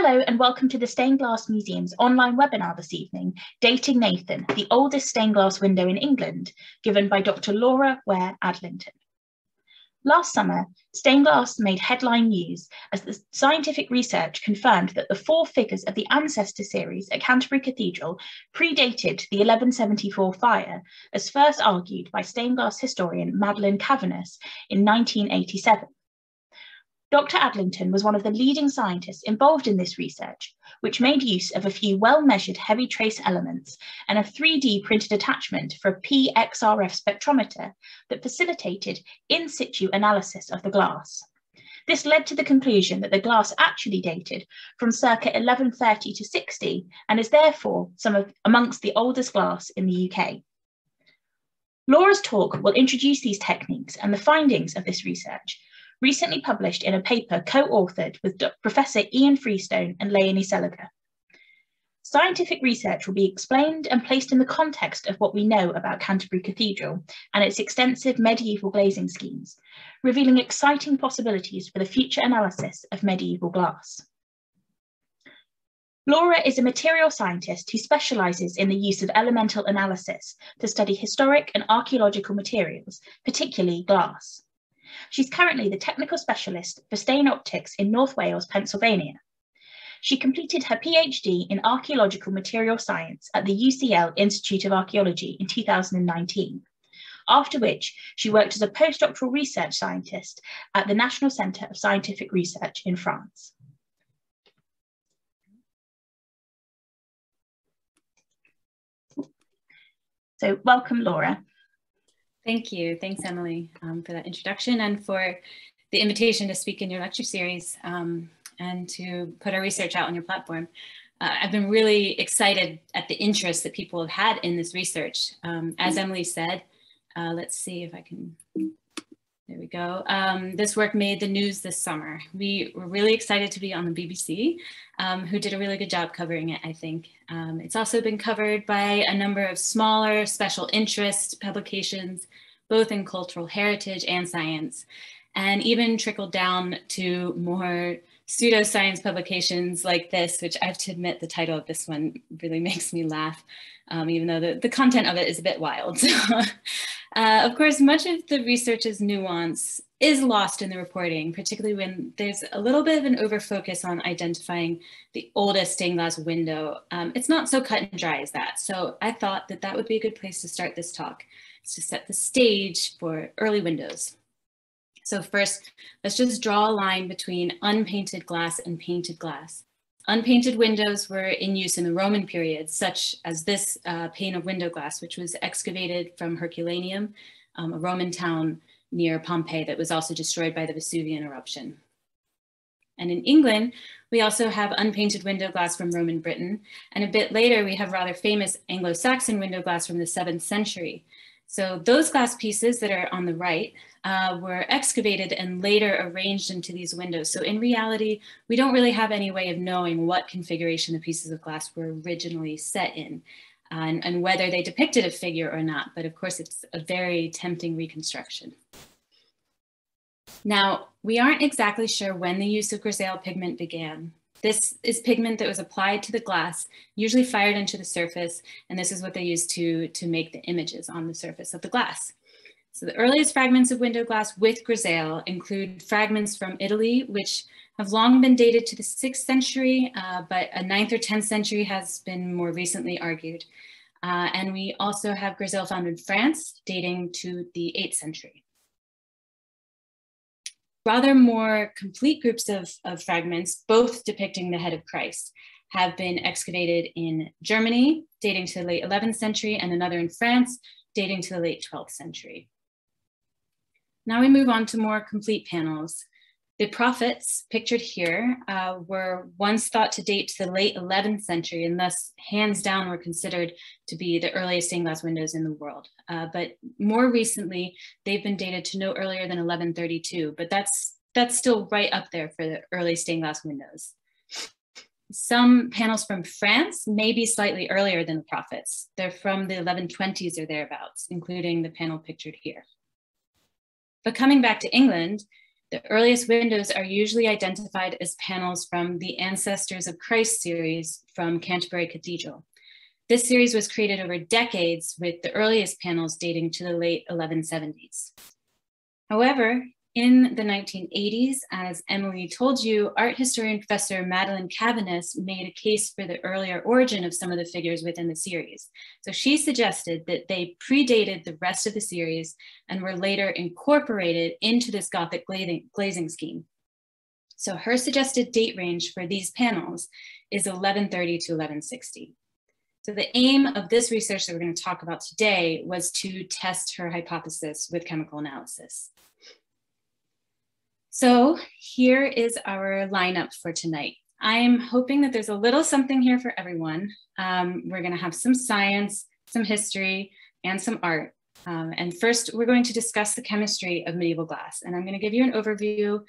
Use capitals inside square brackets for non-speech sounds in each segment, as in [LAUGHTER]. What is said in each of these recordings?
Hello and welcome to the Stained Glass Museum's online webinar this evening, Dating Nathan, the oldest stained glass window in England, given by Dr. Laura Ware Adlington. Last summer, stained glass made headline news as the scientific research confirmed that the four figures of the Ancestor series at Canterbury Cathedral predated the 1174 fire, as first argued by stained glass historian Madeline Caviness in 1987. Dr. Adlington was one of the leading scientists involved in this research, which made use of a few well-measured heavy trace elements and a 3D printed attachment for a PXRF spectrometer that facilitated in situ analysis of the glass. This led to the conclusion that the glass actually dated from circa 1130 to 60 and is therefore some of amongst the oldest glass in the UK. Laura's talk will introduce these techniques and the findings of this research recently published in a paper co-authored with Professor Ian Freestone and Leonie Seliger. Scientific research will be explained and placed in the context of what we know about Canterbury Cathedral and its extensive medieval glazing schemes, revealing exciting possibilities for the future analysis of medieval glass. Laura is a material scientist who specialises in the use of elemental analysis to study historic and archaeological materials, particularly glass. She's currently the technical specialist for stain optics in North Wales, Pennsylvania. She completed her PhD in archaeological material science at the UCL Institute of Archaeology in 2019, after which she worked as a postdoctoral research scientist at the National Centre of Scientific Research in France. So welcome, Laura. Thank you. Thanks, Emily, um, for that introduction and for the invitation to speak in your lecture series um, and to put our research out on your platform. Uh, I've been really excited at the interest that people have had in this research. Um, as Emily said, uh, let's see if I can there we go. Um, this work made the news this summer. We were really excited to be on the BBC, um, who did a really good job covering it, I think. Um, it's also been covered by a number of smaller special interest publications, both in cultural heritage and science, and even trickled down to more pseudoscience publications like this, which I have to admit the title of this one really [LAUGHS] makes me laugh, um, even though the, the content of it is a bit wild. [LAUGHS] Uh, of course, much of the research's nuance is lost in the reporting, particularly when there's a little bit of an overfocus on identifying the oldest stained glass window. Um, it's not so cut and dry as that. So I thought that that would be a good place to start this talk, to set the stage for early windows. So first, let's just draw a line between unpainted glass and painted glass. Unpainted windows were in use in the Roman period, such as this uh, pane of window glass, which was excavated from Herculaneum, um, a Roman town near Pompeii that was also destroyed by the Vesuvian eruption. And in England, we also have unpainted window glass from Roman Britain. And a bit later, we have rather famous Anglo-Saxon window glass from the seventh century. So those glass pieces that are on the right uh, were excavated and later arranged into these windows. So in reality, we don't really have any way of knowing what configuration the pieces of glass were originally set in uh, and, and whether they depicted a figure or not. But of course, it's a very tempting reconstruction. Now, we aren't exactly sure when the use of grisaille pigment began. This is pigment that was applied to the glass, usually fired into the surface, and this is what they used to, to make the images on the surface of the glass. So the earliest fragments of window glass with grisaille include fragments from Italy, which have long been dated to the 6th century, uh, but a 9th or 10th century has been more recently argued. Uh, and we also have grisaille found in France, dating to the 8th century. Rather more complete groups of, of fragments, both depicting the head of Christ, have been excavated in Germany, dating to the late 11th century, and another in France, dating to the late 12th century. Now we move on to more complete panels. The prophets pictured here uh, were once thought to date to the late 11th century and thus hands down were considered to be the earliest stained glass windows in the world. Uh, but more recently, they've been dated to no earlier than 1132, but that's, that's still right up there for the early stained glass windows. Some panels from France may be slightly earlier than the prophets. They're from the 1120s or thereabouts, including the panel pictured here. But coming back to England, The earliest windows are usually identified as panels from the Ancestors of Christ series from Canterbury Cathedral. This series was created over decades with the earliest panels dating to the late 1170s. However, in the 1980s, as Emily told you, art historian professor Madeline Caviness made a case for the earlier origin of some of the figures within the series. So she suggested that they predated the rest of the series and were later incorporated into this Gothic glazing, glazing scheme. So her suggested date range for these panels is 1130 to 1160. So the aim of this research that we're going to talk about today was to test her hypothesis with chemical analysis. So here is our lineup for tonight. I'm hoping that there's a little something here for everyone. Um, we're gonna have some science, some history, and some art. Um, and first, we're going to discuss the chemistry of medieval glass. And I'm gonna give you an overview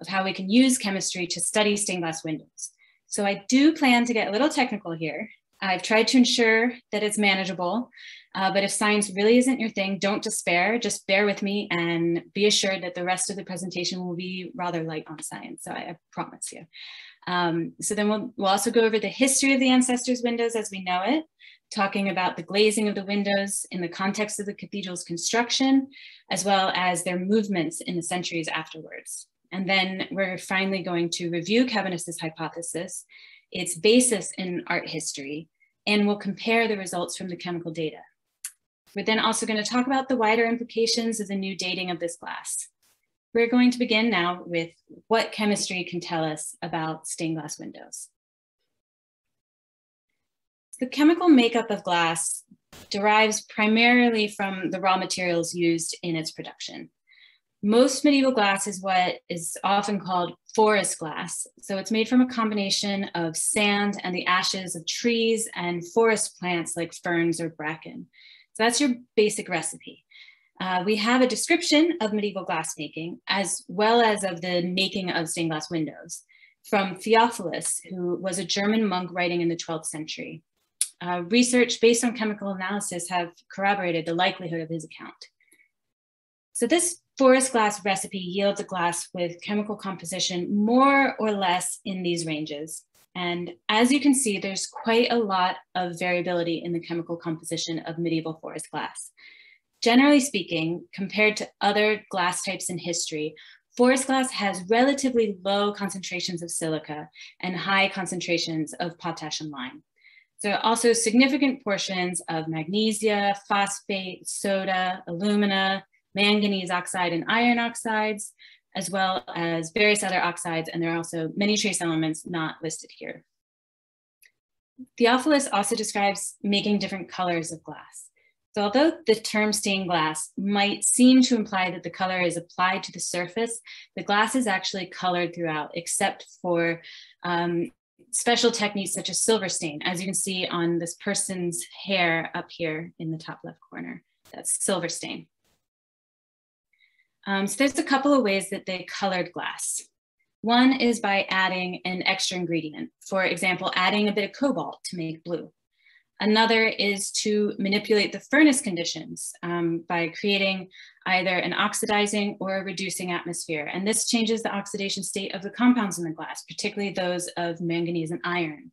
of how we can use chemistry to study stained glass windows. So I do plan to get a little technical here. I've tried to ensure that it's manageable, uh, but if science really isn't your thing, don't despair, just bear with me and be assured that the rest of the presentation will be rather light on science, so I, I promise you. Um, so then we'll, we'll also go over the history of the ancestors windows as we know it, talking about the glazing of the windows in the context of the cathedral's construction, as well as their movements in the centuries afterwards. And then we're finally going to review Caviness's hypothesis, its basis in art history, and we'll compare the results from the chemical data. We're then also going to talk about the wider implications of the new dating of this glass. We're going to begin now with what chemistry can tell us about stained glass windows. The chemical makeup of glass derives primarily from the raw materials used in its production. Most medieval glass is what is often called forest glass. So it's made from a combination of sand and the ashes of trees and forest plants like ferns or bracken. So that's your basic recipe. Uh, we have a description of medieval glassmaking as well as of the making of stained glass windows from Theophilus, who was a German monk writing in the 12th century. Uh, research based on chemical analysis have corroborated the likelihood of his account. So this forest glass recipe yields a glass with chemical composition more or less in these ranges. And as you can see, there's quite a lot of variability in the chemical composition of medieval forest glass. Generally speaking, compared to other glass types in history, forest glass has relatively low concentrations of silica and high concentrations of potash and lime. Are also significant portions of magnesia, phosphate, soda, alumina, manganese oxide, and iron oxides, as well as various other oxides, and there are also many trace elements not listed here. Theophilus also describes making different colors of glass. So although the term stained glass might seem to imply that the color is applied to the surface, the glass is actually colored throughout, except for um, special techniques such as silver stain, as you can see on this person's hair up here in the top left corner. That's silver stain. Um, so there's a couple of ways that they colored glass. One is by adding an extra ingredient. For example, adding a bit of cobalt to make blue. Another is to manipulate the furnace conditions um, by creating either an oxidizing or a reducing atmosphere. And this changes the oxidation state of the compounds in the glass, particularly those of manganese and iron.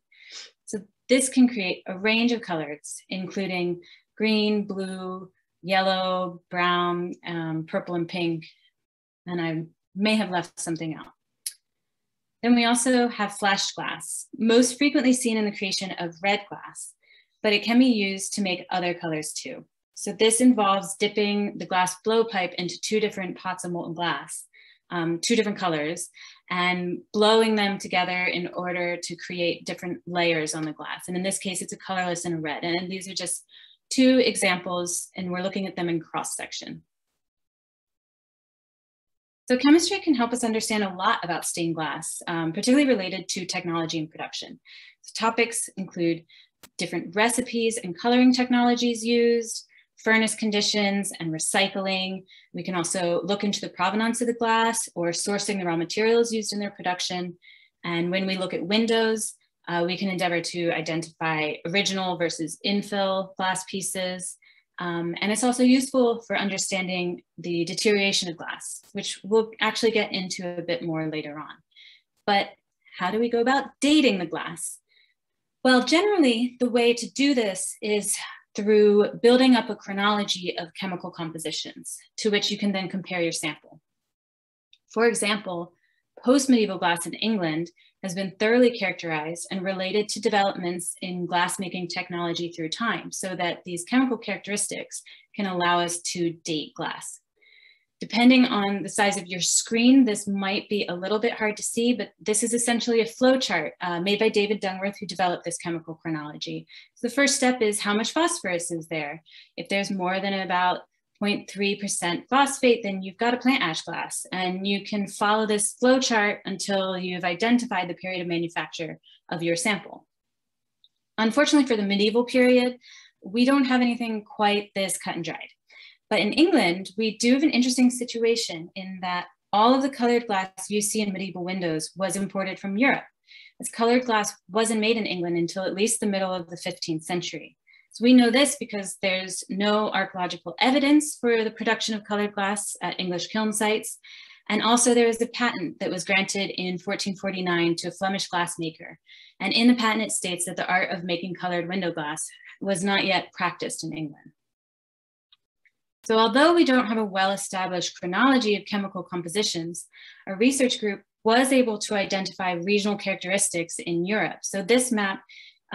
So this can create a range of colors, including green, blue, yellow, brown, um, purple, and pink. And I may have left something out. Then we also have flash glass, most frequently seen in the creation of red glass, but it can be used to make other colors too. So this involves dipping the glass blowpipe into two different pots of molten glass, um, two different colors, and blowing them together in order to create different layers on the glass. And in this case, it's a colorless and a red. And these are just two examples and we're looking at them in cross section. So chemistry can help us understand a lot about stained glass, um, particularly related to technology and production. So topics include different recipes and coloring technologies used, furnace conditions and recycling. We can also look into the provenance of the glass or sourcing the raw materials used in their production. And when we look at windows, uh, we can endeavor to identify original versus infill glass pieces, Um, and it's also useful for understanding the deterioration of glass, which we'll actually get into a bit more later on. But how do we go about dating the glass? Well, generally, the way to do this is through building up a chronology of chemical compositions to which you can then compare your sample. For example, post-medieval glass in England has been thoroughly characterized and related to developments in glassmaking technology through time so that these chemical characteristics can allow us to date glass. Depending on the size of your screen, this might be a little bit hard to see, but this is essentially a flow chart uh, made by David Dungworth, who developed this chemical chronology. So the first step is how much phosphorus is there? If there's more than about 0.3% phosphate, then you've got a plant ash glass. And you can follow this flow chart until you've identified the period of manufacture of your sample. Unfortunately for the medieval period, we don't have anything quite this cut and dried. But in England, we do have an interesting situation in that all of the colored glass you see in medieval windows was imported from Europe, as colored glass wasn't made in England until at least the middle of the 15th century. So we know this because there's no archaeological evidence for the production of colored glass at English kiln sites. And also there is a patent that was granted in 1449 to a Flemish glassmaker. And in the patent, it states that the art of making colored window glass was not yet practiced in England. So although we don't have a well-established chronology of chemical compositions, a research group was able to identify regional characteristics in Europe. So this map,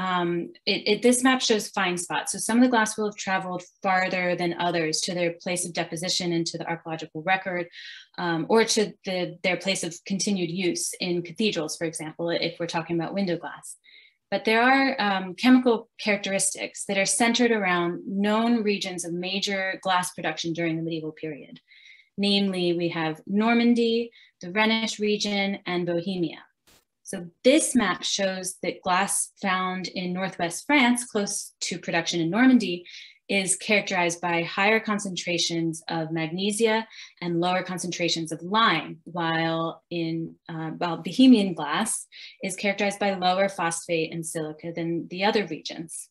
um, it, it, this map shows find spots. So some of the glass will have traveled farther than others to their place of deposition into the archaeological record, um, or to the, their place of continued use in cathedrals, for example, if we're talking about window glass. But there are um, chemical characteristics that are centered around known regions of major glass production during the medieval period. Namely, we have Normandy, the Rhenish region, and Bohemia. So this map shows that glass found in Northwest France, close to production in Normandy, is characterized by higher concentrations of magnesia and lower concentrations of lime, while in uh, Bohemian glass is characterized by lower phosphate and silica than the other regions.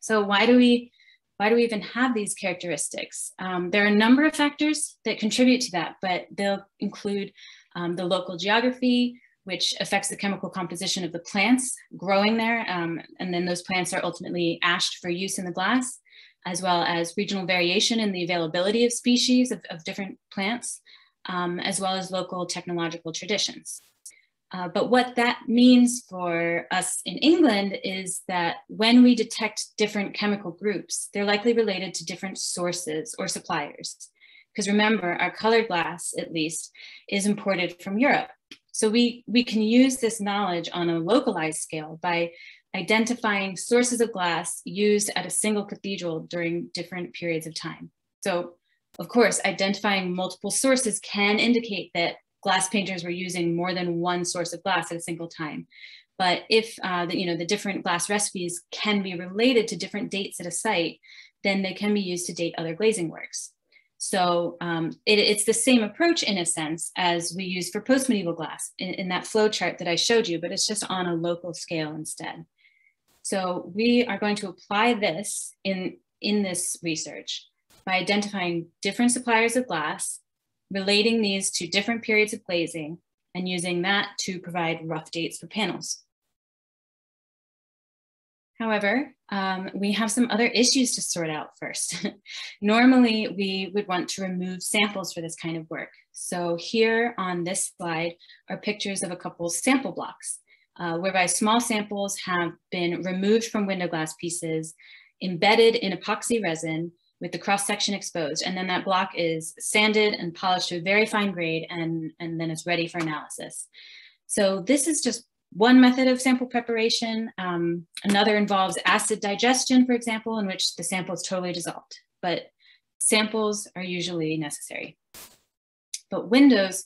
So why do we why do we even have these characteristics? Um, there are a number of factors that contribute to that, but they'll include um, the local geography, which affects the chemical composition of the plants growing there. Um, and then those plants are ultimately ashed for use in the glass as well as regional variation in the availability of species of, of different plants, um, as well as local technological traditions. Uh, but what that means for us in England is that when we detect different chemical groups, they're likely related to different sources or suppliers. Because remember, our colored glass, at least, is imported from Europe. So we, we can use this knowledge on a localized scale by identifying sources of glass used at a single cathedral during different periods of time. So of course, identifying multiple sources can indicate that glass painters were using more than one source of glass at a single time. But if uh, the, you know, the different glass recipes can be related to different dates at a site, then they can be used to date other glazing works. So um, it, it's the same approach in a sense as we use for post-medieval glass in, in that flow chart that I showed you, but it's just on a local scale instead. So we are going to apply this in, in this research by identifying different suppliers of glass, relating these to different periods of glazing, and using that to provide rough dates for panels. However, um, we have some other issues to sort out first. [LAUGHS] Normally, we would want to remove samples for this kind of work. So here on this slide are pictures of a couple sample blocks uh, whereby small samples have been removed from window glass pieces, embedded in epoxy resin with the cross section exposed. And then that block is sanded and polished to a very fine grade and, and then it's ready for analysis. So this is just one method of sample preparation. Um, another involves acid digestion, for example, in which the sample is totally dissolved, but samples are usually necessary. But windows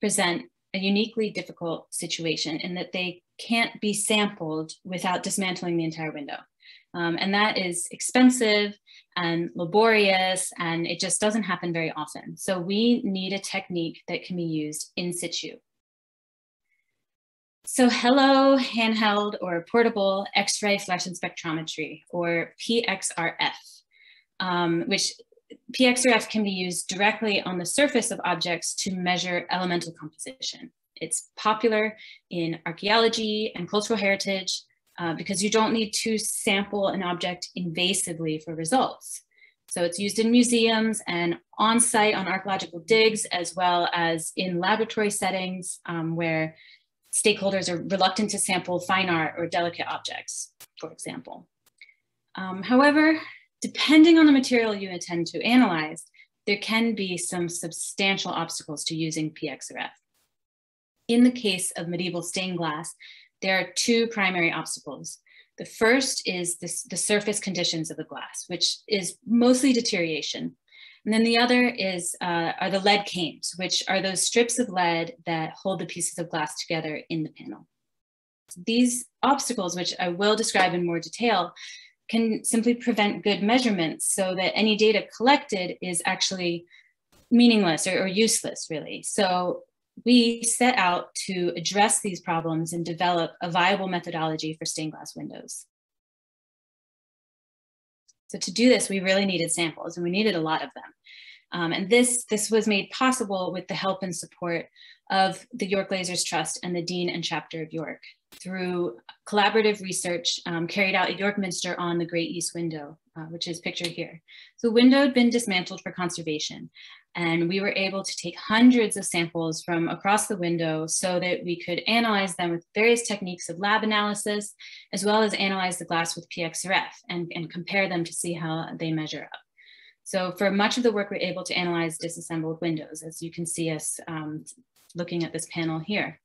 present a uniquely difficult situation in that they can't be sampled without dismantling the entire window. Um, and that is expensive and laborious, and it just doesn't happen very often. So we need a technique that can be used in situ. So hello, handheld or portable X-ray fluorescence spectrometry, or PXRF. um, which PXRF can be used directly on the surface of objects to measure elemental composition. It's popular in archaeology and cultural heritage uh, because you don't need to sample an object invasively for results. So it's used in museums and on site on archaeological digs, as well as in laboratory settings um, where stakeholders are reluctant to sample fine art or delicate objects, for example. Um, however, depending on the material you intend to analyze, there can be some substantial obstacles to using PXRF. In the case of medieval stained glass, there are two primary obstacles. The first is this, the surface conditions of the glass, which is mostly deterioration. And then the other is uh, are the lead cames, which are those strips of lead that hold the pieces of glass together in the panel. These obstacles, which I will describe in more detail, can simply prevent good measurements so that any data collected is actually meaningless or, or useless, really. So we set out to address these problems and develop a viable methodology for stained glass windows. So to do this, we really needed samples and we needed a lot of them. Um, and this, this was made possible with the help and support of the York Glazers Trust and the Dean and Chapter of York through collaborative research um, carried out at York Minster on the Great East Window, uh, which is pictured here. So the window had been dismantled for conservation and we were able to take hundreds of samples from across the window so that we could analyze them with various techniques of lab analysis, as well as analyze the glass with PXRF and, and compare them to see how they measure up. So for much of the work, we're able to analyze disassembled windows, as you can see us um, looking at this panel here.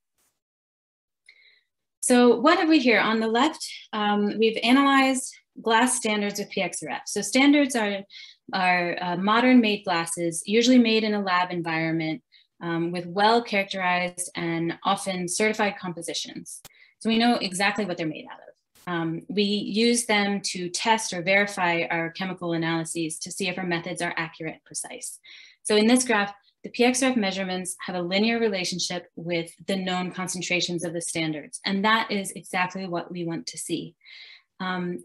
So what have we here? On the left, um, we've analyzed glass standards with PXRF. So standards are are uh, modern made glasses, usually made in a lab environment um, with well characterized and often certified compositions. So we know exactly what they're made out of. Um, we use them to test or verify our chemical analyses to see if our methods are accurate and precise. So in this graph, the PXRF measurements have a linear relationship with the known concentrations of the standards. And that is exactly what we want to see. Um,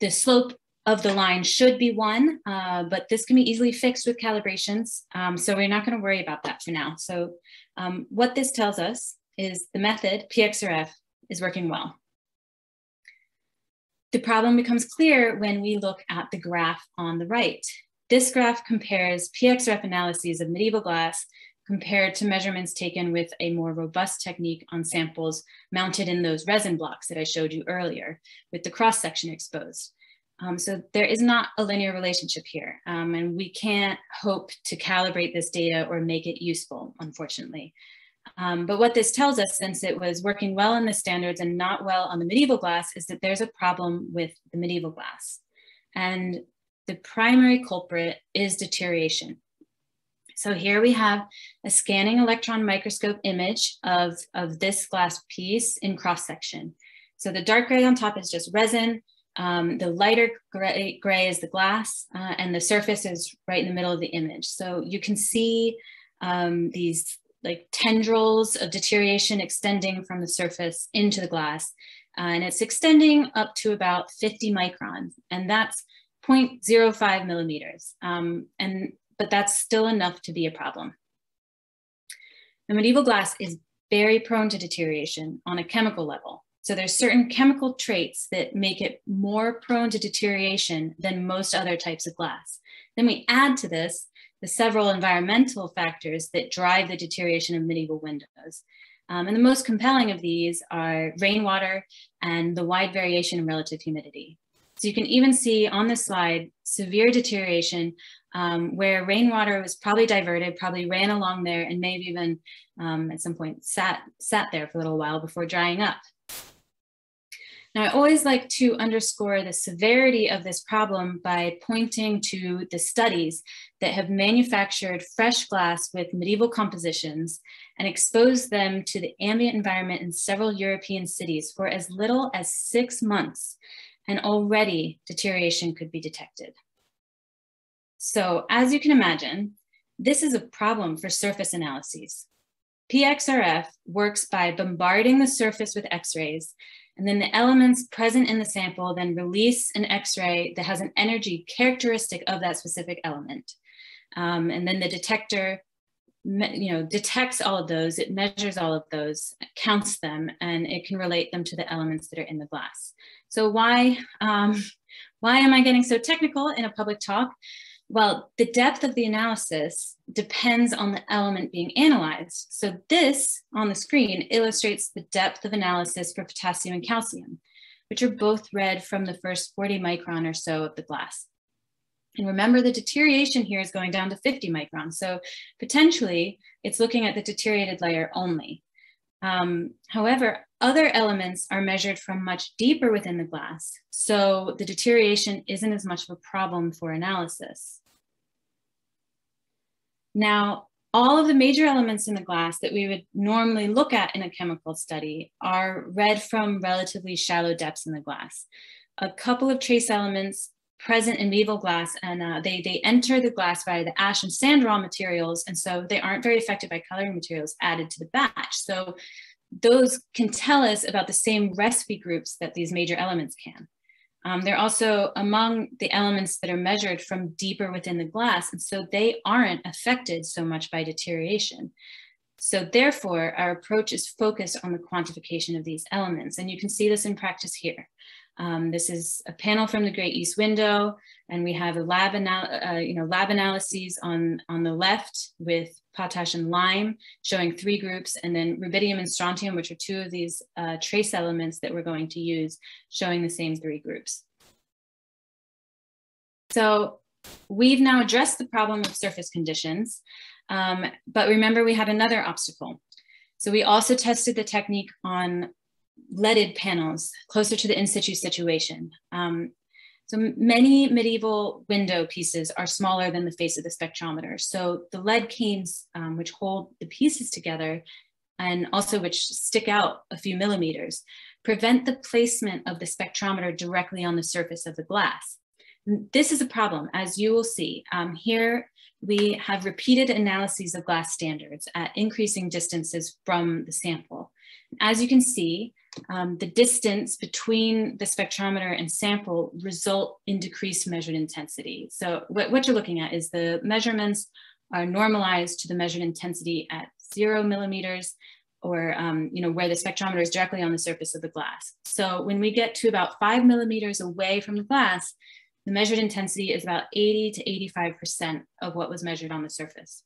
the slope of the line should be one, uh, but this can be easily fixed with calibrations. Um, so we're not gonna worry about that for now. So um, what this tells us is the method, PXRF, is working well. The problem becomes clear when we look at the graph on the right. This graph compares PXRF analyses of medieval glass compared to measurements taken with a more robust technique on samples mounted in those resin blocks that I showed you earlier with the cross section exposed. Um, so there is not a linear relationship here, um, and we can't hope to calibrate this data or make it useful, unfortunately. Um, but what this tells us, since it was working well in the standards and not well on the medieval glass, is that there's a problem with the medieval glass. And the primary culprit is deterioration. So here we have a scanning electron microscope image of, of this glass piece in cross section. So the dark gray on top is just resin, um, the lighter gray, gray is the glass uh, and the surface is right in the middle of the image. So you can see um, these like tendrils of deterioration extending from the surface into the glass. Uh, and it's extending up to about 50 microns and that's 0.05 millimeters. Um, and, but that's still enough to be a problem. The medieval glass is very prone to deterioration on a chemical level. So there's certain chemical traits that make it more prone to deterioration than most other types of glass. Then we add to this the several environmental factors that drive the deterioration of medieval windows. Um, and the most compelling of these are rainwater and the wide variation in relative humidity. So you can even see on this slide severe deterioration um, where rainwater was probably diverted, probably ran along there and maybe even um, at some point sat, sat there for a little while before drying up. Now, I always like to underscore the severity of this problem by pointing to the studies that have manufactured fresh glass with medieval compositions and exposed them to the ambient environment in several European cities for as little as six months, and already deterioration could be detected. So as you can imagine, this is a problem for surface analyses. PXRF works by bombarding the surface with X-rays And then the elements present in the sample then release an X-ray that has an energy characteristic of that specific element. Um, and then the detector you know, detects all of those, it measures all of those, counts them, and it can relate them to the elements that are in the glass. So why, um, why am I getting so technical in a public talk? Well, the depth of the analysis depends on the element being analyzed. So this on the screen illustrates the depth of analysis for potassium and calcium, which are both read from the first 40 micron or so of the glass. And remember the deterioration here is going down to 50 microns. So potentially it's looking at the deteriorated layer only. Um, however, other elements are measured from much deeper within the glass. So the deterioration isn't as much of a problem for analysis. Now, all of the major elements in the glass that we would normally look at in a chemical study are read from relatively shallow depths in the glass. A couple of trace elements present in medieval glass and uh, they, they enter the glass via the ash and sand raw materials. And so they aren't very affected by coloring materials added to the batch. So those can tell us about the same recipe groups that these major elements can. Um, they're also among the elements that are measured from deeper within the glass. And so they aren't affected so much by deterioration. So therefore, our approach is focused on the quantification of these elements. And you can see this in practice here. Um, this is a panel from the Great East Window, and we have a lab, uh, you know, lab analyses on, on the left with potash and lime, showing three groups, and then rubidium and strontium, which are two of these uh, trace elements that we're going to use, showing the same three groups. So we've now addressed the problem of surface conditions, um, but remember we had another obstacle. So we also tested the technique on leaded panels closer to the in situ situation. Um, so many medieval window pieces are smaller than the face of the spectrometer. So the lead cames, um, which hold the pieces together and also which stick out a few millimeters, prevent the placement of the spectrometer directly on the surface of the glass. This is a problem, as you will see. Um, here we have repeated analyses of glass standards at increasing distances from the sample. As you can see, um, the distance between the spectrometer and sample result in decreased measured intensity. So what, what you're looking at is the measurements are normalized to the measured intensity at zero millimeters or um, you know, where the spectrometer is directly on the surface of the glass. So when we get to about five millimeters away from the glass, the measured intensity is about 80 to 85% of what was measured on the surface.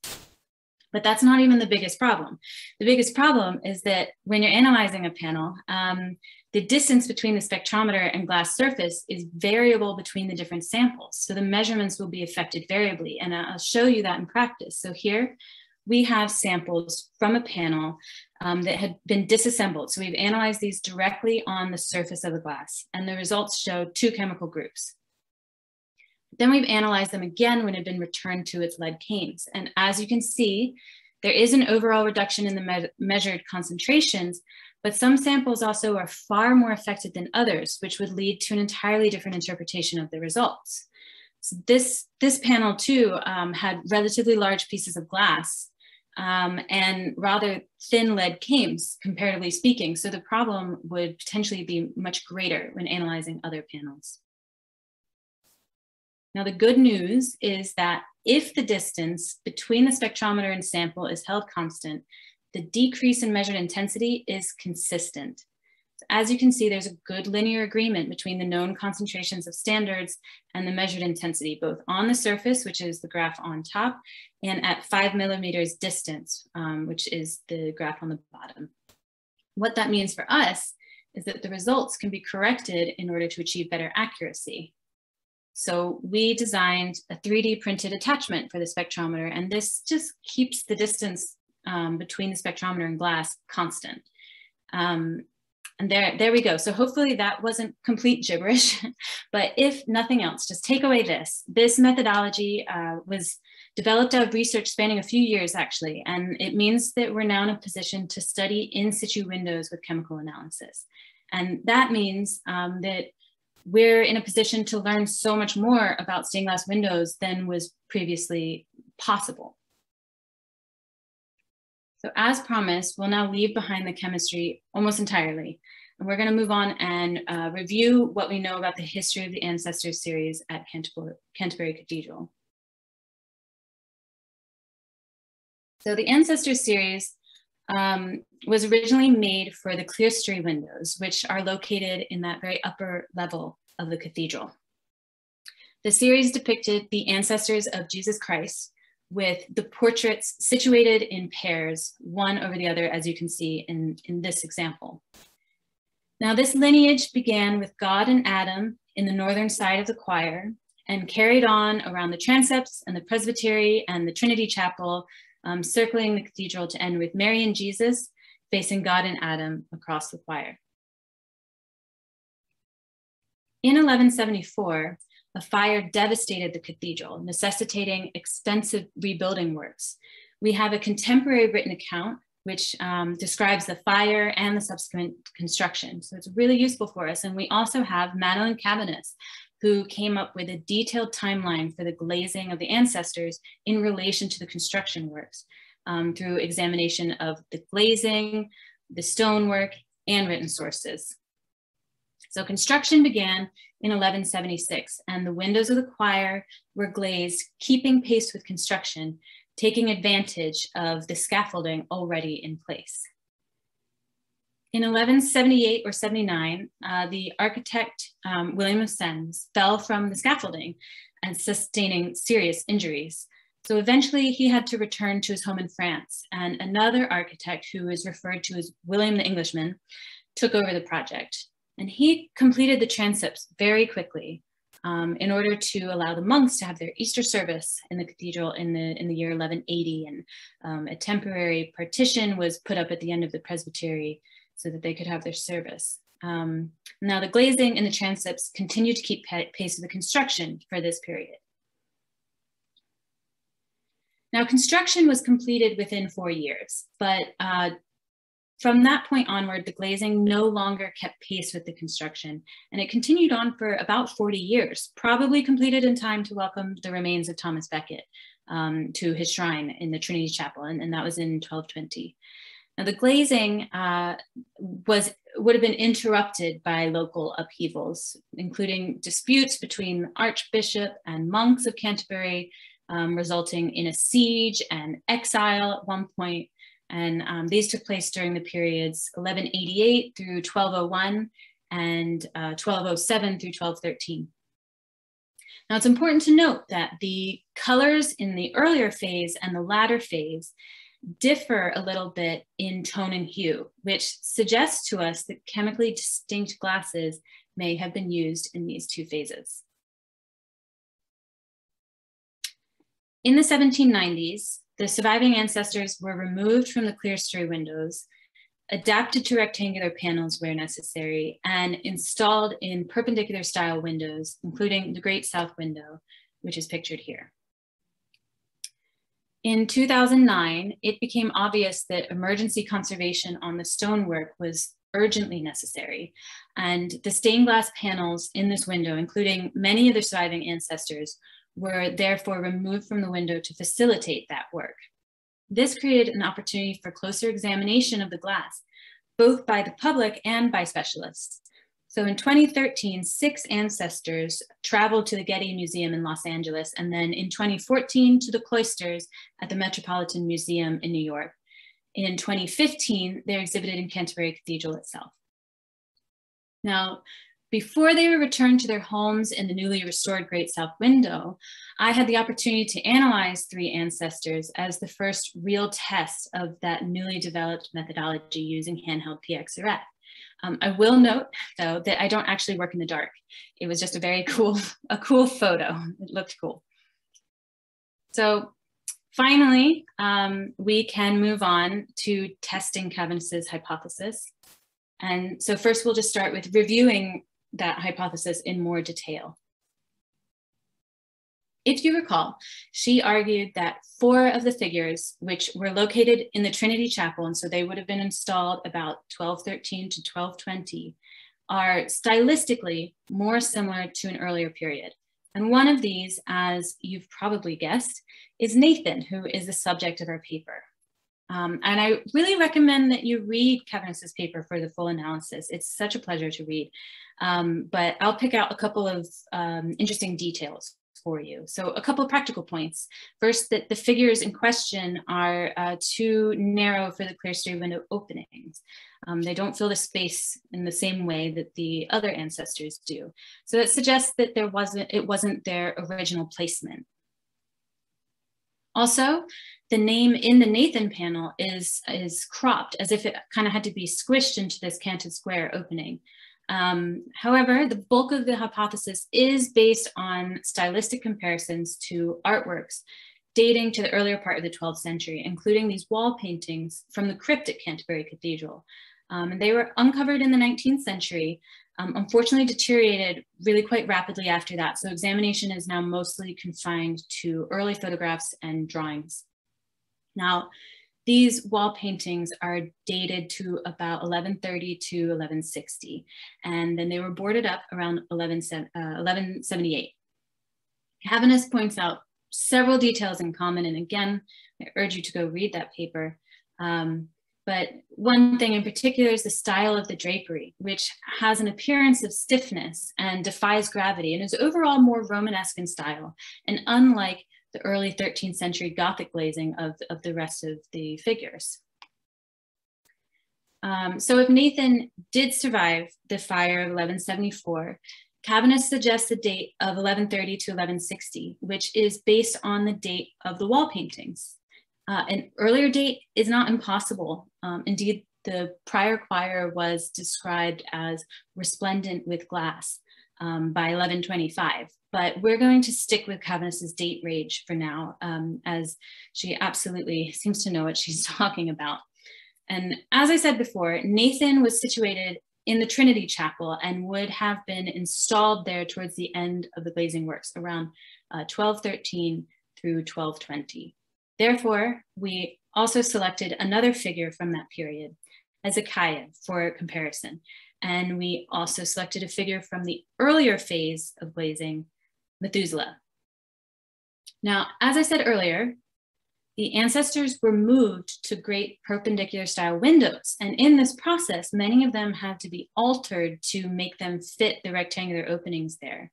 But that's not even the biggest problem. The biggest problem is that when you're analyzing a panel, um, the distance between the spectrometer and glass surface is variable between the different samples. So the measurements will be affected variably. And I'll show you that in practice. So here we have samples from a panel um, that had been disassembled. So we've analyzed these directly on the surface of the glass. And the results show two chemical groups. Then we've analyzed them again when it had been returned to its lead cames. And as you can see, there is an overall reduction in the me measured concentrations, but some samples also are far more affected than others, which would lead to an entirely different interpretation of the results. So this, this panel too um, had relatively large pieces of glass um, and rather thin lead cames, comparatively speaking. So the problem would potentially be much greater when analyzing other panels. Now, the good news is that if the distance between the spectrometer and sample is held constant, the decrease in measured intensity is consistent. As you can see, there's a good linear agreement between the known concentrations of standards and the measured intensity, both on the surface, which is the graph on top, and at five millimeters distance, um, which is the graph on the bottom. What that means for us is that the results can be corrected in order to achieve better accuracy. So we designed a 3D printed attachment for the spectrometer, and this just keeps the distance um, between the spectrometer and glass constant. Um, and there, there we go. So hopefully that wasn't complete gibberish, [LAUGHS] but if nothing else, just take away this. This methodology uh, was developed out of research spanning a few years actually, and it means that we're now in a position to study in situ windows with chemical analysis. And that means um, that we're in a position to learn so much more about stained glass windows than was previously possible. So as promised, we'll now leave behind the chemistry almost entirely. And we're gonna move on and uh, review what we know about the history of the Ancestors series at Canterbury, Canterbury Cathedral. So the Ancestors series um, was originally made for the clerestory windows, which are located in that very upper level of the cathedral. The series depicted the ancestors of Jesus Christ with the portraits situated in pairs, one over the other, as you can see in, in this example. Now this lineage began with God and Adam in the northern side of the choir and carried on around the transepts and the presbytery and the Trinity Chapel, um, circling the cathedral to end with Mary and Jesus facing God and Adam across the choir. In 1174, a fire devastated the cathedral, necessitating extensive rebuilding works. We have a contemporary written account which um, describes the fire and the subsequent construction. So it's really useful for us. And we also have Madeline Caviness, who came up with a detailed timeline for the glazing of the ancestors in relation to the construction works um, through examination of the glazing, the stonework, and written sources. So construction began in 1176 and the windows of the choir were glazed, keeping pace with construction, taking advantage of the scaffolding already in place. In 1178 or 79, uh, the architect um, William of Sens fell from the scaffolding and sustaining serious injuries. So eventually he had to return to his home in France and another architect who is referred to as William the Englishman took over the project. And he completed the transepts very quickly um, in order to allow the monks to have their Easter service in the cathedral in the, in the year 1180. And um, a temporary partition was put up at the end of the presbytery so that they could have their service. Um, now the glazing and the transepts continued to keep pace with the construction for this period. Now construction was completed within four years, but uh, from that point onward, the glazing no longer kept pace with the construction, and it continued on for about 40 years, probably completed in time to welcome the remains of Thomas Becket um, to his shrine in the Trinity Chapel, and, and, that was in 1220. Now, the glazing uh, was would have been interrupted by local upheavals, including disputes between Archbishop and monks of Canterbury, um, resulting in a siege and exile at one point. point, and um, these took place during the periods 1188 through 1201 and uh, 1207 through 1213. Now it's important to note that the colors in the earlier phase and the latter phase differ a little bit in tone and hue, which suggests to us that chemically distinct glasses may have been used in these two phases. In the 1790s, the surviving ancestors were removed from the clerestory windows, adapted to rectangular panels where necessary, and installed in perpendicular style windows, including the Great South Window, which is pictured here. In 2009, it became obvious that emergency conservation on the stonework was urgently necessary. And the stained glass panels in this window, including many of the surviving ancestors, were therefore removed from the window to facilitate that work. This created an opportunity for closer examination of the glass, both by the public and by specialists. So in 2013, six ancestors traveled to the Getty Museum in Los Angeles, and then in 2014 to the cloisters at the Metropolitan Museum in New York. In 2015, they're exhibited in Canterbury Cathedral itself. Now, before they were returned to their homes in the newly restored Great South Window, I had the opportunity to analyze three ancestors as the first real test of that newly developed methodology using handheld PX Um, I will note, though, that I don't actually work in the dark. It was just a very [LAUGHS] cool, a cool photo. It looked cool. So finally, um, we can move on to testing Caviness's hypothesis. And so first we'll just start with reviewing that hypothesis in more detail. If you recall, she argued that four of the figures, which were located in the Trinity Chapel, and so they would have been installed about 1213 to 1220, are stylistically more similar to an earlier period. And one of these, as you've probably guessed, is Nathan, who is the subject of our paper. Um, and I really recommend that you read Caviness's paper for the full analysis. It's such a pleasure to read. Um, but I'll pick out a couple of um, interesting details for you. So a couple of practical points. First, that the figures in question are uh, too narrow for the clerestory window openings. Um, they don't fill the space in the same way that the other ancestors do. So that suggests that there wasn't, it wasn't their original placement. Also, the name in the Nathan panel is, is cropped as if it kind of had to be squished into this canted square opening. Um, however, the bulk of the hypothesis is based on stylistic comparisons to artworks dating to the earlier part of the 12th century, including these wall paintings from the crypt at Canterbury Cathedral. Um, and they were uncovered in the 19th century, um, unfortunately deteriorated really quite rapidly after that. So examination is now mostly confined to early photographs and drawings. Now, these wall paintings are dated to about 1130 to 1160, and then they were boarded up around 11, uh, 1178. Caviness points out several details in common, and again, I urge you to go read that paper. Um, but one thing in particular is the style of the drapery, which has an appearance of stiffness and defies gravity and is overall more Romanesque in style. And unlike the early 13th century Gothic glazing of, of the rest of the figures. Um, so if Nathan did survive the fire of 1174, Caviness suggests a date of 1130 to 1160, which is based on the date of the wall paintings. Uh, an earlier date is not impossible. Um, indeed, the prior choir was described as resplendent with glass um, by 1125 but we're going to stick with Caviness's date range for now, um, as she absolutely seems to know what she's [LAUGHS] talking about. And as I said before, Nathan was situated in the Trinity Chapel and would have been installed there towards the end of the glazing works around uh, 1213 through 1220. Therefore, we also selected another figure from that period, Hezekiah, for comparison. And we also selected a figure from the earlier phase of glazing, Methuselah. Now, as I said earlier, the ancestors were moved to great perpendicular style windows. And in this process, many of them had to be altered to make them fit the rectangular openings there.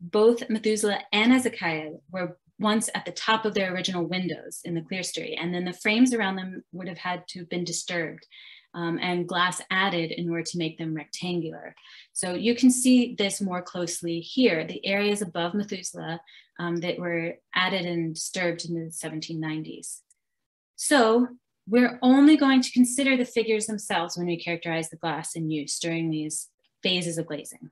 Both Methuselah and Hezekiah were once at the top of their original windows in the clerestory, and then the frames around them would have had to have been disturbed um, and glass added in order to make them rectangular. So you can see this more closely here, the areas above Methuselah um, that were added and disturbed in the 1790s. So we're only going to consider the figures themselves when we characterize the glass in use during these phases of glazing.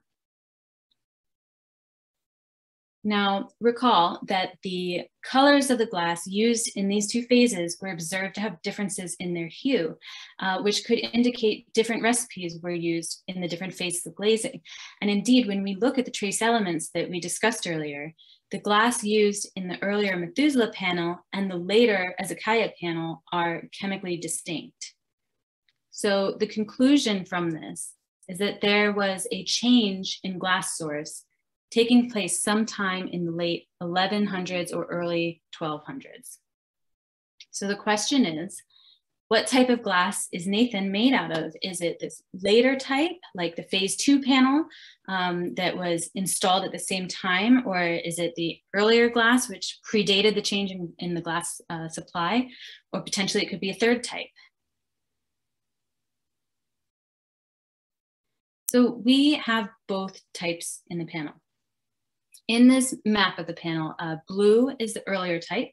Now, recall that the colors of the glass used in these two phases were observed to have differences in their hue, uh, which could indicate different recipes were used in the different phases of glazing. And indeed, when we look at the trace elements that we discussed earlier, the glass used in the earlier Methuselah panel and the later Hezekiah panel are chemically distinct. So the conclusion from this is that there was a change in glass source taking place sometime in the late 1100s or early 1200s. So the question is, what type of glass is Nathan made out of? Is it this later type, like the phase two panel um, that was installed at the same time, or is it the earlier glass, which predated the change in, in the glass uh, supply, or potentially it could be a third type? So we have both types in the panel. In this map of the panel, uh, blue is the earlier type,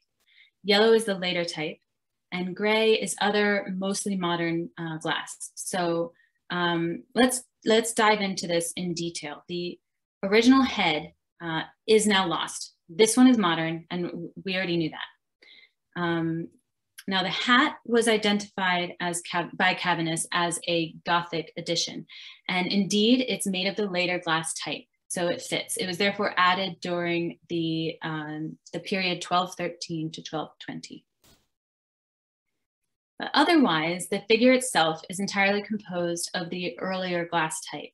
yellow is the later type, and gray is other mostly modern uh, glass. So um, let's, let's dive into this in detail. The original head uh, is now lost. This one is modern, and we already knew that. Um, now, the hat was identified as by Caviness as a Gothic addition, and indeed, it's made of the later glass type so it fits. It was therefore added during the, um, the period 1213 to 1220. But otherwise, the figure itself is entirely composed of the earlier glass type.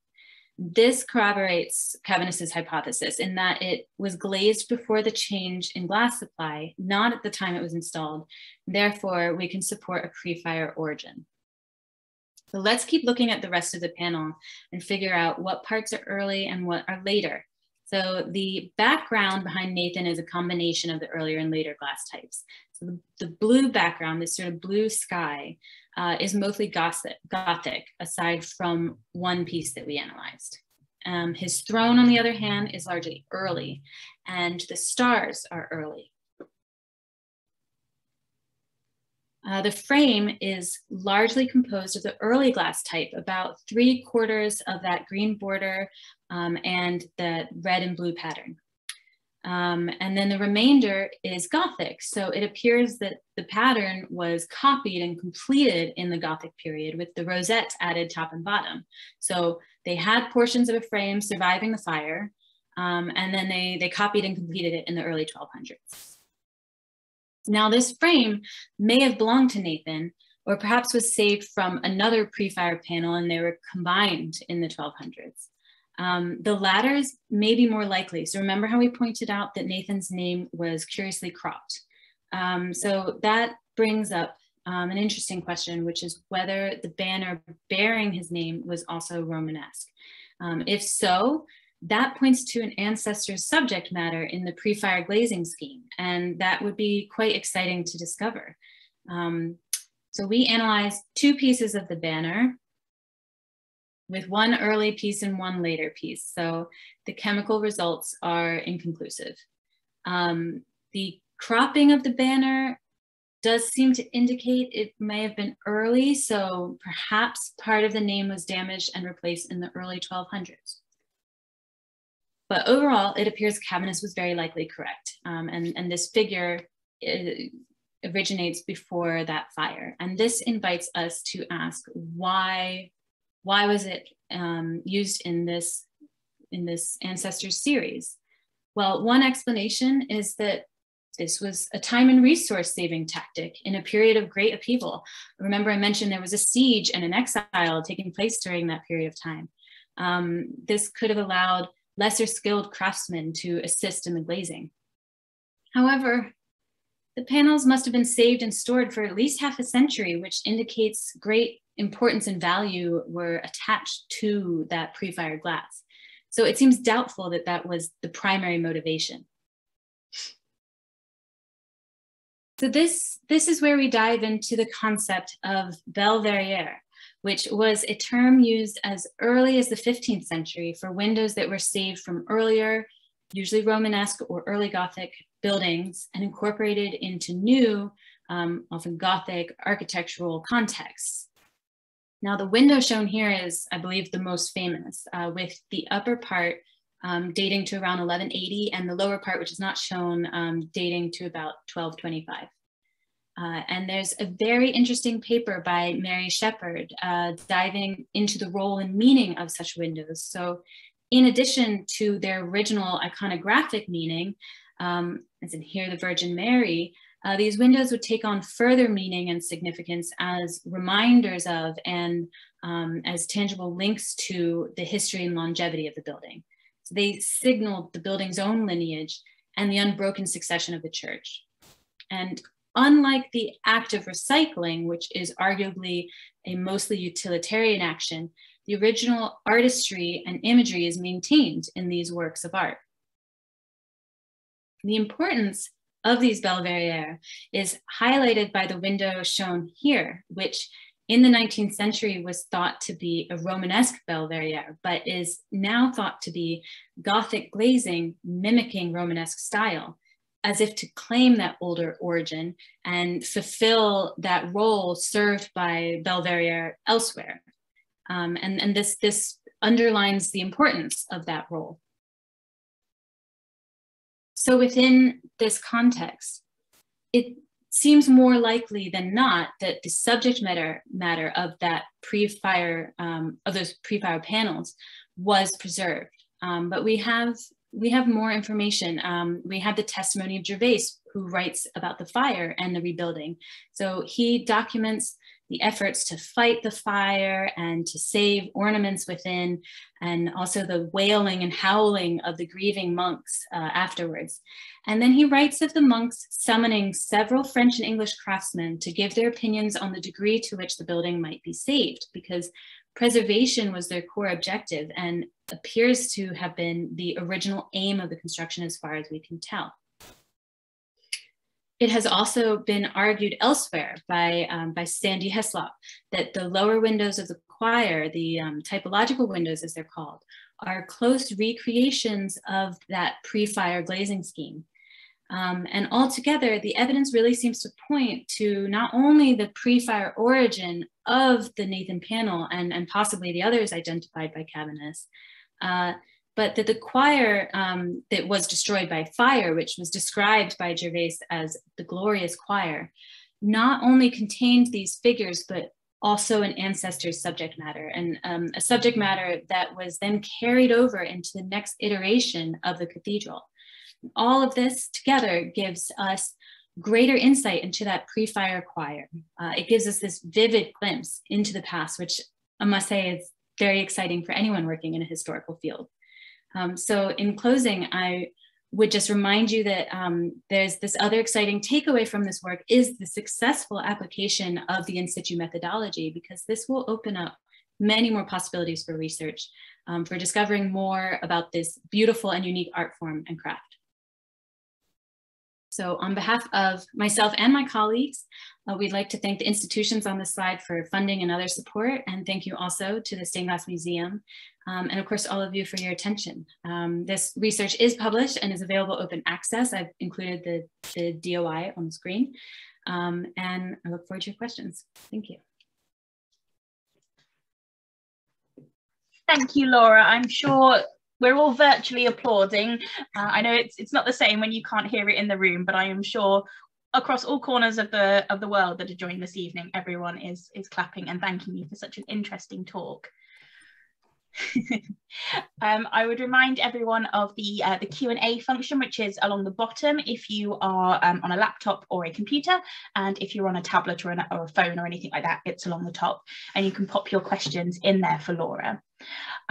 This corroborates Caviness's hypothesis in that it was glazed before the change in glass supply, not at the time it was installed. Therefore, we can support a pre-fire origin. So let's keep looking at the rest of the panel and figure out what parts are early and what are later. So the background behind Nathan is a combination of the earlier and later glass types. So the, the blue background, this sort of blue sky, uh, is mostly Gothic, Gothic, aside from one piece that we analyzed. Um, his throne, on the other hand, is largely early, and the stars are early. Uh, the frame is largely composed of the early glass type, about three quarters of that green border um, and the red and blue pattern. Um, and then the remainder is Gothic. So it appears that the pattern was copied and completed in the Gothic period with the rosettes added top and bottom. So they had portions of a frame surviving the fire, um, and then they, they copied and completed it in the early 1200s. Now this frame may have belonged to Nathan, or perhaps was saved from another pre-fire panel and they were combined in the 1200s. Um, the latter is maybe more likely. So remember how we pointed out that Nathan's name was curiously cropped. Um, so that brings up um, an interesting question, which is whether the banner bearing his name was also Romanesque. Um, if so, that points to an ancestor's subject matter in the pre-fire glazing scheme, and that would be quite exciting to discover. Um, so we analyzed two pieces of the banner, with one early piece and one later piece. So the chemical results are inconclusive. Um, the cropping of the banner does seem to indicate it may have been early, so perhaps part of the name was damaged and replaced in the early 1200s. But overall, it appears Caviness was very likely correct. Um, and, and this figure originates before that fire. And this invites us to ask why why was it um, used in this in this ancestors series? Well, one explanation is that this was a time and resource saving tactic in a period of great upheaval. Remember, I mentioned there was a siege and an exile taking place during that period of time. Um, this could have allowed lesser skilled craftsmen to assist in the glazing. However, the panels must have been saved and stored for at least half a century, which indicates great importance and value were attached to that pre-fired glass. So it seems doubtful that that was the primary motivation. So this, this is where we dive into the concept of belle verrière, which was a term used as early as the 15th century for windows that were saved from earlier, usually Romanesque or early Gothic buildings and incorporated into new, um, often Gothic architectural contexts. Now the window shown here is, I believe, the most famous, uh, with the upper part um, dating to around 1180 and the lower part, which is not shown, um, dating to about 1225. Uh, and there's a very interesting paper by Mary Shepard uh, diving into the role and meaning of such windows. So in addition to their original iconographic meaning, um, as in here the Virgin Mary, uh, these windows would take on further meaning and significance as reminders of and um, as tangible links to the history and longevity of the building. They signaled the building's own lineage and the unbroken succession of the church. And unlike the act of recycling, which is arguably a mostly utilitarian action, the original artistry and imagery is maintained in these works of art. The importance of these Belle Verrières is highlighted by the window shown here, which in the 19th century was thought to be a Romanesque Belle but is now thought to be Gothic glazing mimicking Romanesque style, as if to claim that older origin and fulfill that role served by Belle elsewhere. Um, and and this, this underlines the importance of that role. So within this context, it seems more likely than not that the subject matter, matter of that pre-fire, um, of those pre-fire panels was preserved. Um, but we have, we have more information. Um, we have the testimony of Gervase, who writes about the fire and the rebuilding. So he documents the efforts to fight the fire and to save ornaments within, and also the wailing and howling of the grieving monks uh, afterwards. And then he writes of the monks summoning several French and English craftsmen to give their opinions on the degree to which the building might be saved, because preservation was their core objective and appears to have been the original aim of the construction as far as we can tell. It has also been argued elsewhere by, um, by Sandy Heslop that the lower windows of the choir, the um, typological windows as they're called, are close recreations of that pre-fire glazing scheme. Um, and altogether, the evidence really seems to point to not only the pre-fire origin of the Nathan panel and, and possibly the others identified by Caviness, uh, but that the choir um, that was destroyed by fire, which was described by Gervase as the glorious choir, not only contained these figures, but also an ancestor's subject matter and um, a subject matter that was then carried over into the next iteration of the cathedral. All of this together gives us greater insight into that pre-fire choir. Uh, it gives us this vivid glimpse into the past, which I must say is very exciting for anyone working in a historical field. Um, so in closing, I would just remind you that um, there's this other exciting takeaway from this work is the successful application of the in situ methodology, because this will open up many more possibilities for research, um, for discovering more about this beautiful and unique art form and craft. So on behalf of myself and my colleagues, uh, we'd like to thank the institutions on this slide for funding and other support. And thank you also to the Stained Glass Museum. Um, and of course, all of you for your attention. Um, this research is published and is available open access. I've included the, the DOI on the screen. Um, and I look forward to your questions. Thank you. Thank you, Laura. I'm sure we're all virtually applauding. Uh, I know it's it's not the same when you can't hear it in the room, but I am sure across all corners of the of the world that are joining this evening, everyone is is clapping and thanking you for such an interesting talk. [LAUGHS] um, I would remind everyone of the uh, the Q&A function, which is along the bottom if you are um, on a laptop or a computer, and if you're on a tablet or, an, or a phone or anything like that, it's along the top, and you can pop your questions in there for Laura.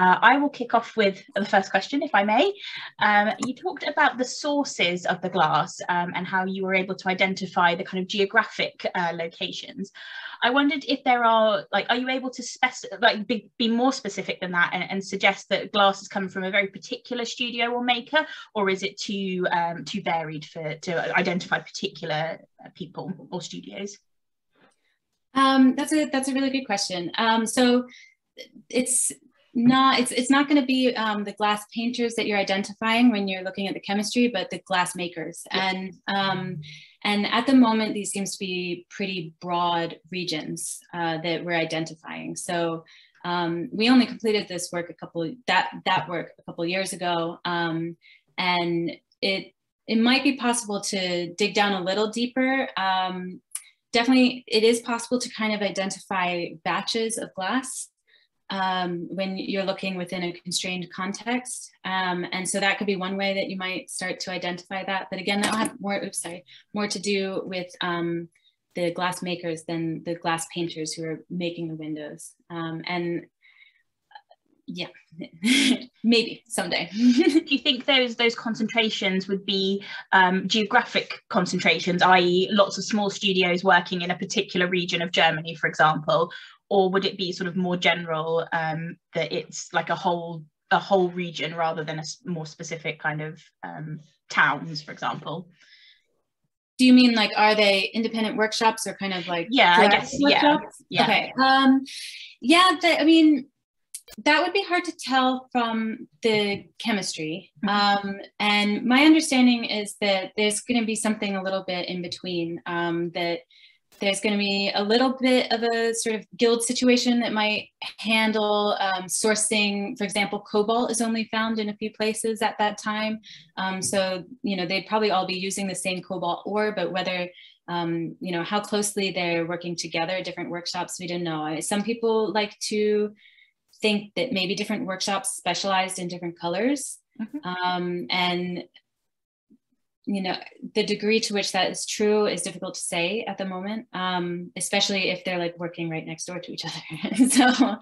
Uh, I will kick off with the first question, if I may. Um, you talked about the sources of the glass um, and how you were able to identify the kind of geographic uh, locations. I wondered if there are, like, are you able to specify, like, be, be more specific than that and, and suggest that glass is coming from a very particular studio or maker, or is it too um, too varied for to identify particular uh, people or studios? Um, that's a that's a really good question. Um, so it's not it's it's not going to be um, the glass painters that you're identifying when you're looking at the chemistry, but the glass makers. And um, and at the moment, these seems to be pretty broad regions uh, that we're identifying. So um, we only completed this work a couple that that work a couple years ago, um, and it it might be possible to dig down a little deeper. Um, definitely, it is possible to kind of identify batches of glass um, when you're looking within a constrained context. Um, and so that could be one way that you might start to identify that. But again, that'll have more, oops, sorry, more to do with um, the glass makers than the glass painters who are making the windows. Um, and yeah, [LAUGHS] maybe someday. [LAUGHS] Do you think those those concentrations would be um, geographic concentrations, i.e., lots of small studios working in a particular region of Germany, for example, or would it be sort of more general um, that it's like a whole a whole region rather than a more specific kind of um, towns, for example? Do you mean like are they independent workshops or kind of like yeah, I guess workshops? yeah, yeah. Okay, um, yeah. The, I mean, that would be hard to tell from the chemistry. Mm-hmm. Um, and my understanding is that there's going to be something a little bit in between um, that there's going to be a little bit of a sort of guild situation that might handle um, sourcing. For example, cobalt is only found in a few places at that time. Um, so, you know, they'd probably all be using the same cobalt ore, but whether, um, you know, how closely they're working together, different workshops, we don't know. Some people like to think that maybe different workshops specialized in different colors. Mm-hmm. Um, and you know, the degree to which that is true is difficult to say at the moment, um, especially if they're like working right next door to each other. [LAUGHS] so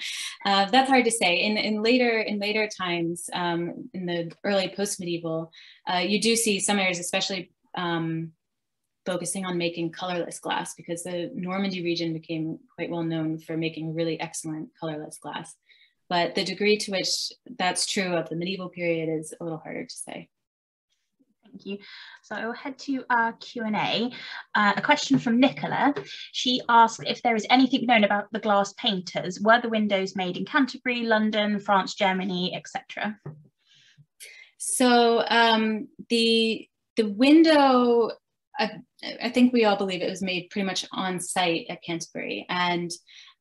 uh, that's hard to say. In, in later in later times, um, in the early post medieval, uh, you do see some areas, especially um, focusing on making colorless glass because the Normandy region became quite well known for making really excellent colorless glass. But the degree to which that's true of the medieval period is a little harder to say. Thank you. So I will head to our Q&A. Uh, a question from Nicola. She asked if there is anything known about the glass painters. Were the windows made in Canterbury, London, France, Germany, etc.? So um, the the window, I, I, think we all believe it was made pretty much on site at Canterbury. And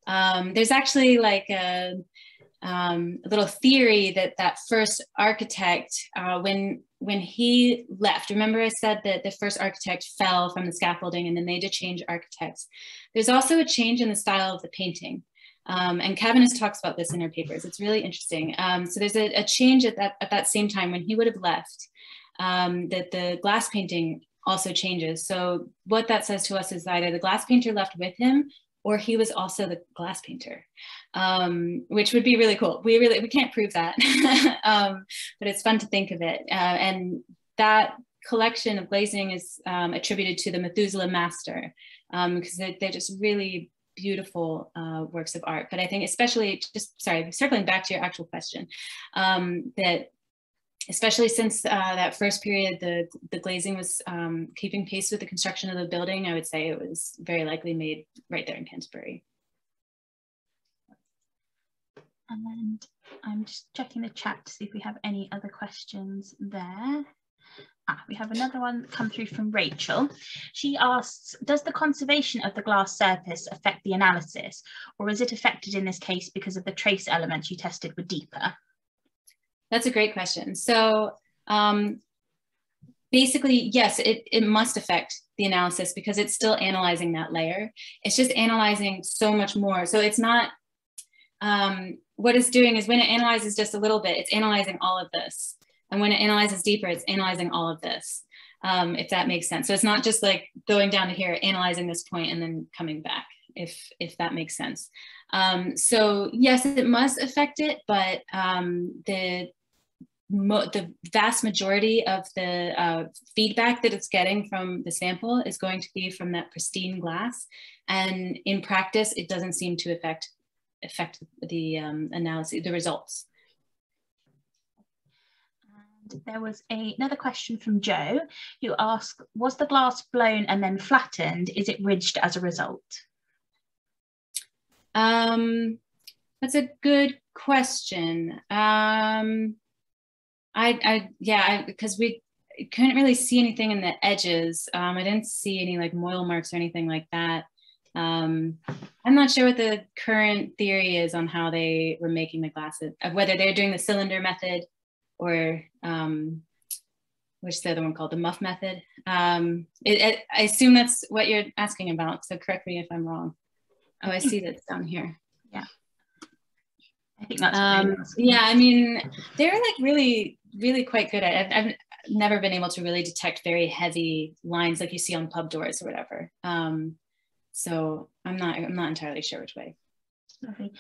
um, there's actually like a, um, a, little theory that that first architect, uh, when when he left, remember I said that the first architect fell from the scaffolding and then they had to change architects. There's also a change in the style of the painting. Um, and Caviness talks about this in her papers. It's really interesting. Um, so there's a, a, change at that, at that same time when he would have left um, that the glass painting also changes. So what that says to us is either the glass painter left with him or he was also the glass painter, um, which would be really cool. We really, we can't prove that, [LAUGHS] um, but it's fun to think of it. Uh, and that collection of glazing is um, attributed to the Methuselah master because um, they're, they're, just really beautiful uh, works of art. But I think especially just, sorry, circling back to your actual question, um, that especially since uh, that first period, the, the glazing was um, keeping pace with the construction of the building, I would say it was very likely made right there in Canterbury. And I'm just checking the chat to see if we have any other questions there. Ah, we have another one come through from Rachel. She asks, does the conservation of the glass surface affect the analysis or is it affected in this case because of the trace elements you tested were deeper? That's a great question. So um, basically, yes, it, it must affect the analysis because it's still analyzing that layer. It's just analyzing so much more. So it's not, um, what it's doing is when it analyzes just a little bit, it's analyzing all of this. And when it analyzes deeper, it's analyzing all of this, um, if that makes sense. So it's not just like going down to here, analyzing this point and then coming back, if, if that makes sense. Um, so yes, it must affect it, but um, the the vast majority of the uh, feedback that it's getting from the sample is going to be from that pristine glass. And in practice, it doesn't seem to affect affect the um, analysis, the results. And there was a, another question from Joe who asked, was the glass blown and then flattened? Is it ridged as a result? Um, that's a good question. Um, I, I yeah, because we couldn't really see anything in the edges. Um, I didn't see any like moil marks or anything like that. Um, I'm not sure what the current theory is on how they were making the glasses, of whether they're doing the cylinder method or um, which the other one called the muff method. Um, it, it, I assume that's what you're asking about. So correct me if I'm wrong. Oh, I see that's down here. Yeah. I think that's um, yeah. I mean, they're like really really quite good at it. I've, I've, never been able to really detect very heavy lines like you see on pub doors or whatever. Um, so I'm not, I'm not entirely sure which way. Lovely.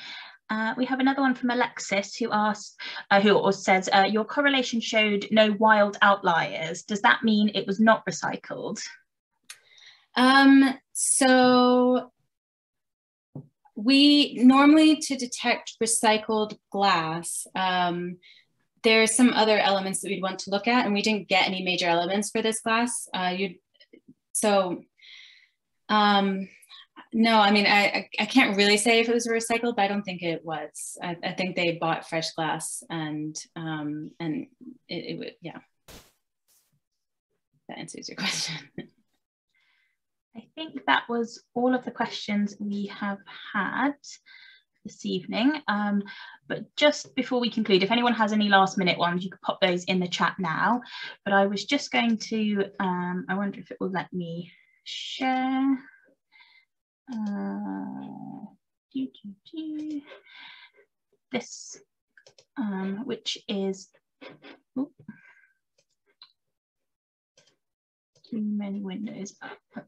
Uh, we have another one from Alexis who asks, uh, who says, uh, your correlation showed no wild outliers. Does that mean it was not recycled? Um, so we normally to detect recycled glass, um, there's some other elements that we'd want to look at, and we didn't get any major elements for this class. Uh, you, so, um, no, I mean, I, I can't really say if it was recycled, but I don't think it was. I, I think they bought fresh glass, and um, and it, it would, yeah. That answers your question. [LAUGHS] I think that was all of the questions we have had this evening. Um, but just before we conclude, if anyone has any last minute ones, you could pop those in the chat now. But I was just going to, um, I wonder if it will let me share. Uh, doo -doo -doo. This, um, which is, too many windows. Uh,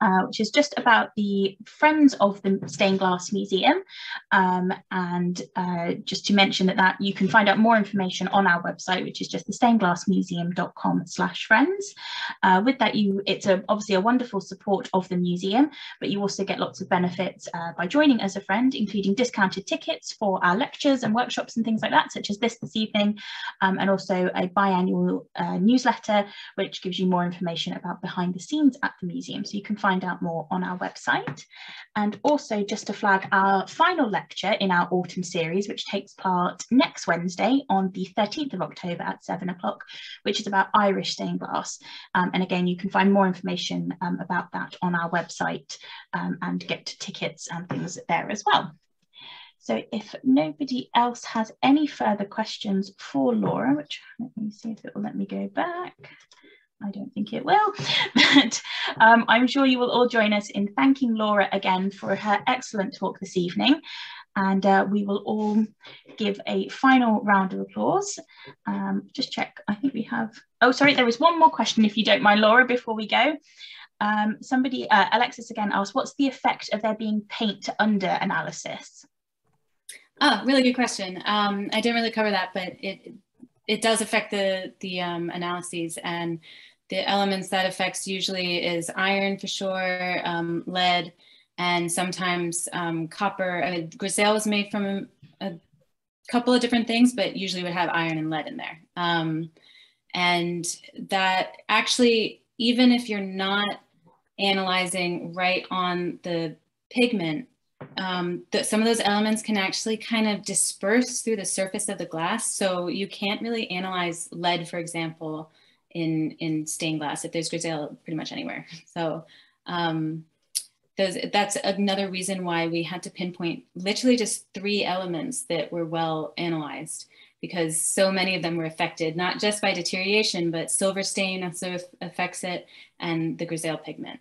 uh, which is just about the Friends of the Stained Glass Museum. Um, and uh, just to mention that, that you can find out more information on our website, which is just the stainedglassmuseum.com slash friends. Uh, with that, you it's a, obviously a wonderful support of the museum, but you also get lots of benefits uh, by joining as a friend, including discounted tickets for our lectures and workshops and things like that, such as this this evening, um, and also a biannual uh, newsletter, which gives you more information about behind the scenes at the museum. So you can find find out more on our website. And also just to flag our final lecture in our autumn series, which takes part next Wednesday on the 13th of October at seven o'clock, which is about Irish stained glass. Um, and again, you can find more information um, about that on our website um, and get tickets and things there as well. So if nobody else has any further questions for Laura, which let me see if it will let me go back. I don't think it will, [LAUGHS] but um, I'm sure you will all join us in thanking Laura again for her excellent talk this evening. And uh, we will all give a final round of applause. Um, just check, I think we have, oh, sorry, there is one more question if you don't mind, Laura, before we go. Um, somebody, uh, Alexis again asked, what's the effect of there being paint under analysis? Oh, really good question. Um, I didn't really cover that, but it it does affect the the um, analyses and the elements that affects usually is iron for sure, um, lead, and sometimes um, copper. I mean, Grisaille was made from a, couple of different things, but usually would have iron and lead in there. Um, and that actually, even if you're not analyzing right on the pigment, um, that some of those elements can actually kind of disperse through the surface of the glass. So you can't really analyze lead, for example, in in stained glass if there's grisaille pretty much anywhere. [LAUGHS] So um, those, that's another reason why we had to pinpoint literally just three elements that were well analyzed because so many of them were affected, not just by deterioration, but silver stain also affects it and the grisaille pigment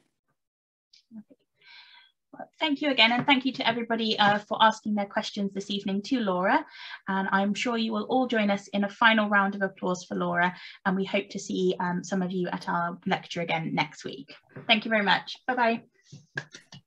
thank you again and thank you to everybody uh, for asking their questions this evening to Laura and I'm sure you will all join us in a final round of applause for Laura and we hope to see um, some of you at our lecture again next week. Thank you very much. Bye bye.